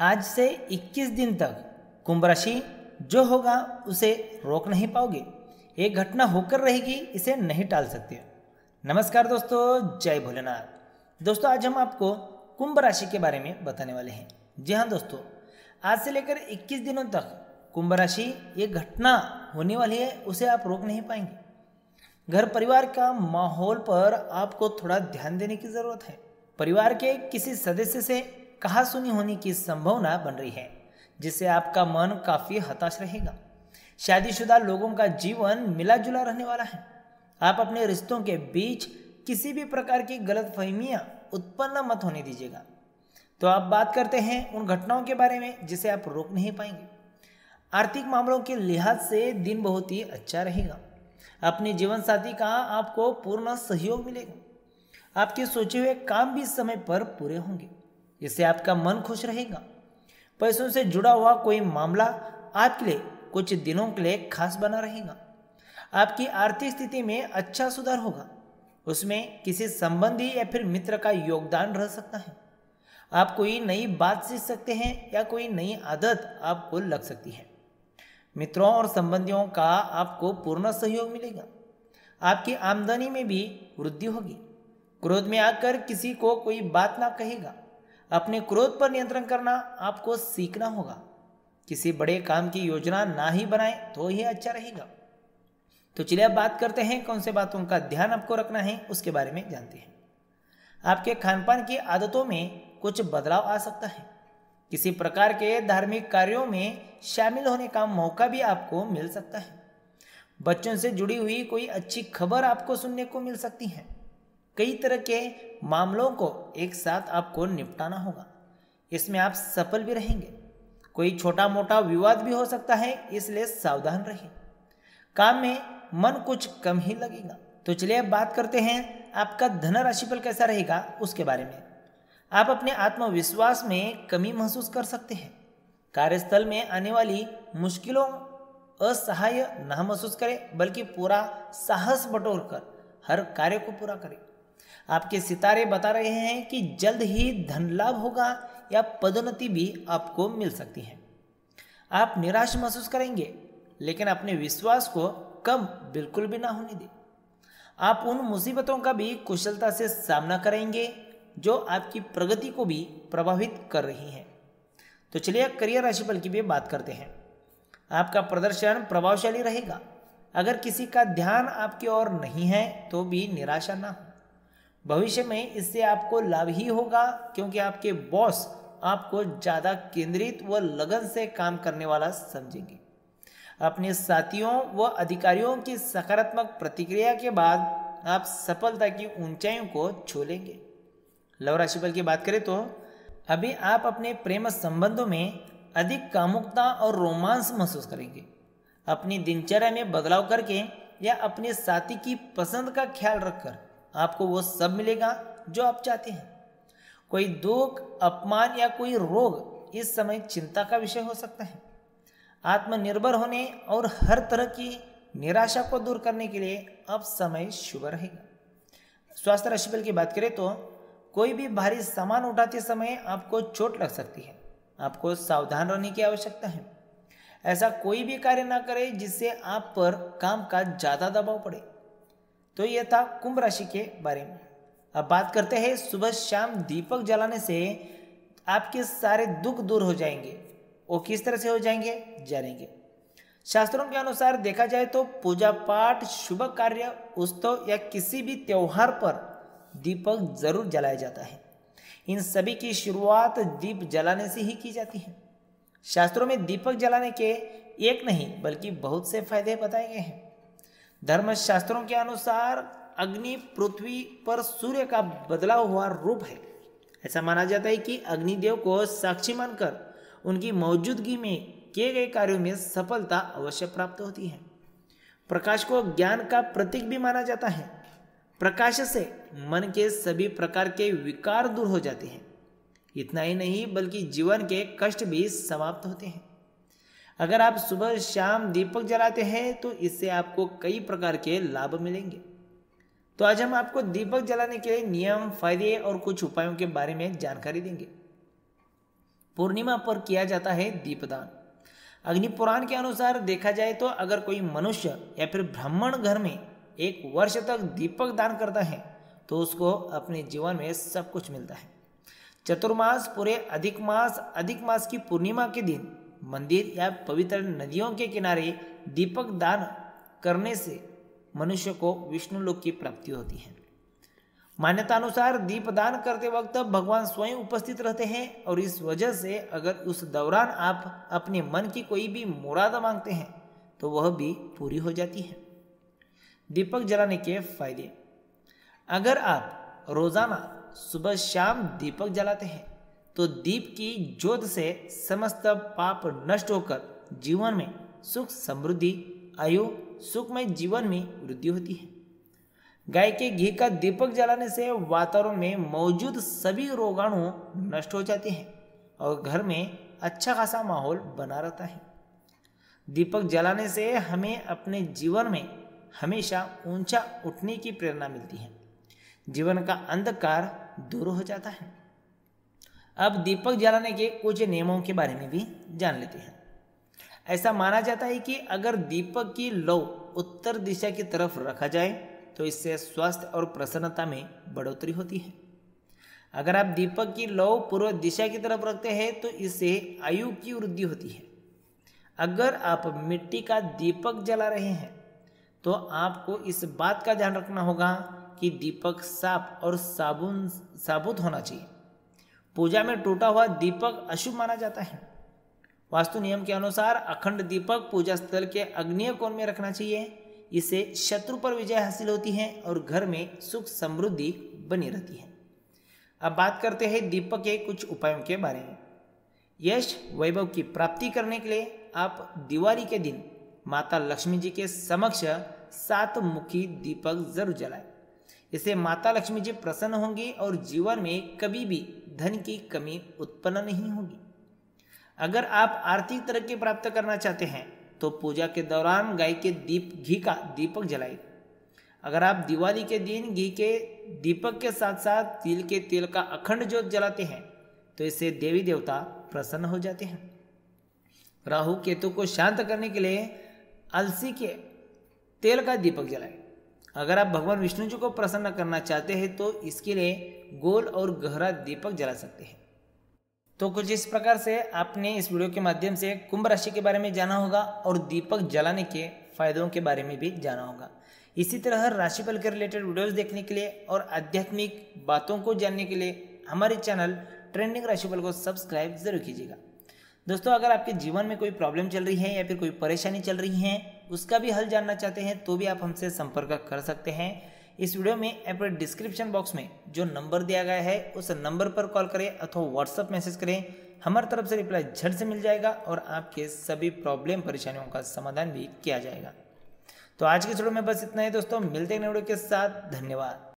आज से 21 दिन तक कुंभ राशि जो होगा उसे रोक नहीं पाओगे। एक घटना होकर रहेगी, इसे नहीं टाल सकते। नमस्कार दोस्तों, जय भोलेनाथ। दोस्तों, आज हम आपको कुंभ राशि के बारे में बताने वाले हैं। जी हाँ दोस्तों, आज से लेकर 21 दिनों तक कुंभ राशि ये घटना होने वाली है, उसे आप रोक नहीं पाएँगे। घर परिवार का माहौल पर आपको थोड़ा ध्यान देने की ज़रूरत है। परिवार के किसी सदस्य से कहा सुनी होने की संभावना बन रही है, जिससे आपका मन काफ़ी हताश रहेगा। शादीशुदा लोगों का जीवन मिला जुला रहने वाला है। आप अपने रिश्तों के बीच किसी भी प्रकार की गलत फहमियाँ उत्पन्न मत होने दीजिएगा। तो आप बात करते हैं उन घटनाओं के बारे में, जिसे आप रोक नहीं पाएँगे। आर्थिक मामलों के लिहाज से दिन बहुत ही अच्छा रहेगा। अपने जीवन साथी का आपको पूर्ण सहयोग मिलेगा। आपके सोचे हुए काम भी समय पर पूरे होंगे। इससे आपका मन खुश रहेगा। पैसों से जुड़ा हुआ कोई मामला आपके लिए कुछ दिनों के लिए खास बना रहेगा। आपकी आर्थिक स्थिति में अच्छा सुधार होगा। उसमें किसी संबंधी या फिर मित्र का योगदान रह सकता है। आप कोई नई बात सीख सकते हैं या कोई नई आदत आपको लग सकती है। मित्रों और संबंधियों का आपको पूर्ण सहयोग मिलेगा। आपकी आमदनी में भी वृद्धि होगी। क्रोध में आकर किसी को कोई बात ना कहेगा। अपने क्रोध पर नियंत्रण करना आपको सीखना होगा। किसी बड़े काम की योजना ना ही बनाए तो ही अच्छा रहेगा। तो चलिए अब बात करते हैं कौन से बातों का ध्यान आपको रखना है, उसके बारे में जानते हैं। आपके खान पान की आदतों में कुछ बदलाव आ सकता है। किसी प्रकार के धार्मिक कार्यों में शामिल होने का मौका भी आपको मिल सकता है। बच्चों से जुड़ी हुई कोई अच्छी खबर आपको सुनने को मिल सकती है। कई तरह के मामलों को एक साथ आपको निपटाना होगा। इसमें आप सफल भी रहेंगे। कोई छोटा मोटा विवाद भी हो सकता है, इसलिए सावधान रहिए। काम में मन कुछ कम ही लगेगा। तो चलिए अब बात करते हैं, आपका धन राशिफल कैसा रहेगा, उसके बारे में। आप अपने आत्मविश्वास में कमी महसूस कर सकते हैं। कार्यस्थल में आने वाली मुश्किलों, असहाय न महसूस करें, बल्कि पूरा साहस बटोर कर हर कार्य को पूरा करें। आपके सितारे बता रहे हैं कि जल्द ही धन लाभ होगा या पदोन्नति भी आपको मिल सकती है। आप निराश महसूस करेंगे, लेकिन अपने विश्वास को कम बिल्कुल भी ना होने दें। आप उन मुसीबतों का भी कुशलता से सामना करेंगे जो आपकी प्रगति को भी प्रभावित कर रही हैं। तो चलिए करियर राशिफल की भी बात करते हैं। आपका प्रदर्शन प्रभावशाली रहेगा। अगर किसी का ध्यान आपकी ओर नहीं है तो भी निराशा ना हो। भविष्य में इससे आपको लाभ ही होगा, क्योंकि आपके बॉस आपको ज़्यादा केंद्रित व लगन से काम करने वाला समझेंगे। अपने साथियों व अधिकारियों की सकारात्मक प्रतिक्रिया के बाद आप सफलता की ऊंचाइयों को छू लेंगे लव राशिफल की बात करें तो अभी आप अपने प्रेम संबंधों में अधिक कामुकता और रोमांस महसूस करेंगे। अपनी दिनचर्या में बदलाव करके या अपने साथी की पसंद का ख्याल रखकर आपको वो सब मिलेगा जो आप चाहते हैं। कोई दुख, अपमान या कोई रोग इस समय चिंता का विषय हो सकता है। आत्मनिर्भर होने और हर तरह की निराशा को दूर करने के लिए अब समय शुभ रहेगा। स्वास्थ्य राशिफल की बात करें तो कोई भी भारी सामान उठाते समय आपको चोट लग सकती है। आपको सावधान रहने की आवश्यकता है। ऐसा कोई भी कार्य ना करें जिससे आप पर काम का ज़्यादा दबाव पड़े। तो यह था कुंभ राशि के बारे में। अब बात करते हैं सुबह शाम दीपक जलाने से आपके सारे दुख दूर हो जाएँगे। वो किस तरह से हो जाएँगे? जानेंगे शास्त्रों के अनुसार देखा जाए तो पूजा पाठ, शुभ कार्य, उत्सव या किसी भी त्योहार पर दीपक ज़रूर जलाया जाता है। इन सभी की शुरुआत दीप जलाने से ही की जाती है। शास्त्रों में दीपक जलाने के एक नहीं, बल्कि बहुत से फ़ायदे बताए गए हैं। धर्मशास्त्रों के अनुसार अग्नि पृथ्वी पर सूर्य का बदलाव हुआ रूप है। ऐसा माना जाता है कि अग्निदेव को साक्षी मानकर उनकी मौजूदगी में किए गए कार्यों में सफलता अवश्य प्राप्त होती है। प्रकाश को ज्ञान का प्रतीक भी माना जाता है। प्रकाश से मन के सभी प्रकार के विकार दूर हो जाते हैं। इतना ही नहीं, बल्कि जीवन के कष्ट भी समाप्त होते हैं। अगर आप सुबह शाम दीपक जलाते हैं तो इससे आपको कई प्रकार के लाभ मिलेंगे। तो आज हम आपको दीपक जलाने के लिए नियम, फ़ायदे और कुछ उपायों के बारे में जानकारी देंगे। पूर्णिमा पर किया जाता है दीपदान। अग्नि पुराण के अनुसार देखा जाए तो अगर कोई मनुष्य या फिर ब्राह्मण घर में एक वर्ष तक दीपक दान करता है तो उसको अपने जीवन में सब कुछ मिलता है। चतुर्मास पूरे अधिक मास अधिक मास की पूर्णिमा के दिन मंदिर या पवित्र नदियों के किनारे दीपक दान करने से मनुष्य को विष्णु लोक की प्राप्ति होती है। मान्यता अनुसार दीपदान करते वक्त भगवान स्वयं उपस्थित रहते हैं और इस वजह से अगर उस दौरान आप अपने मन की कोई भी मुराद मांगते हैं तो वह भी पूरी हो जाती है। दीपक जलाने के फ़ायदे। अगर आप रोज़ाना सुबह शाम दीपक जलाते हैं तो दीप की ज्योत से समस्त पाप नष्ट होकर जीवन में सुख समृद्धि, आयु, सुखमय जीवन में वृद्धि होती है। गाय के घी का दीपक जलाने से वातावरण में मौजूद सभी रोगाणु नष्ट हो जाते हैं और घर में अच्छा खासा माहौल बना रहता है। दीपक जलाने से हमें अपने जीवन में हमेशा ऊँचा उठने की प्रेरणा मिलती है। जीवन का अंधकार दूर हो जाता है। अब दीपक जलाने के कुछ नियमों के बारे में भी जान लेते हैं। ऐसा माना जाता है कि अगर दीपक की लौ उत्तर दिशा की तरफ़ रखा जाए तो इससे स्वास्थ्य और प्रसन्नता में बढ़ोतरी होती है। अगर आप दीपक की लौ पूर्व दिशा की तरफ़ रखते हैं तो इससे आयु की वृद्धि होती है। अगर आप मिट्टी का दीपक जला रहे हैं तो आपको इस बात का ध्यान रखना होगा कि दीपक साफ़ और साबुन, साबुत होना चाहिए। पूजा में टूटा हुआ दीपक अशुभ माना जाता है। वास्तु नियम के अनुसार अखंड दीपक पूजा स्थल के अग्निय कोण में रखना चाहिए। इससे शत्रु पर विजय हासिल होती है और घर में सुख समृद्धि बनी रहती है। अब बात करते हैं दीपक के कुछ उपायों के बारे में। यश वैभव की प्राप्ति करने के लिए आप दिवाली के दिन माता लक्ष्मी जी के समक्ष सात मुखी दीपक ज़रूर जलाएँ। इससे माता लक्ष्मी जी प्रसन्न होंगी और जीवन में कभी भी धन की कमी उत्पन्न नहीं होगी। अगर आप आर्थिक तरक्की प्राप्त करना चाहते हैं तो पूजा के दौरान गाय के दीप, घी का दीपक जलाए। अगर आप दिवाली के दिन घी के दीपक के साथ साथ तिल के तेल का अखंड ज्योत जलाते हैं तो इससे देवी देवता प्रसन्न हो जाते हैं। राहु केतु को शांत करने के लिए अलसी के तेल का दीपक जलाए। अगर आप भगवान विष्णु जी को प्रसन्न करना चाहते हैं तो इसके लिए गोल और गहरा दीपक जला सकते हैं। तो कुछ इस प्रकार से आपने इस वीडियो के माध्यम से कुंभ राशि के बारे में जाना होगा और दीपक जलाने के फायदों के बारे में भी जाना होगा। इसी तरह राशिफल के रिलेटेड वीडियोस देखने के लिए और आध्यात्मिक बातों को जानने के लिए हमारे चैनल ट्रेंडिंग राशिफल को सब्सक्राइब ज़रूर कीजिएगा। दोस्तों, अगर आपके जीवन में कोई प्रॉब्लम चल रही है या फिर कोई परेशानी चल रही है उसका भी हल जानना चाहते हैं तो भी आप हमसे संपर्क कर सकते हैं। इस वीडियो में अपने डिस्क्रिप्शन बॉक्स में जो नंबर दिया गया है, उस नंबर पर कॉल करें अथवा व्हाट्सअप मैसेज करें। हमारी तरफ़ से रिप्लाई झट से मिल जाएगा और आपके सभी प्रॉब्लम परेशानियों का समाधान भी किया जाएगा। तो आज के वीडियो में बस इतना ही दोस्तों, मिलते हैं वीडियो के साथ। धन्यवाद।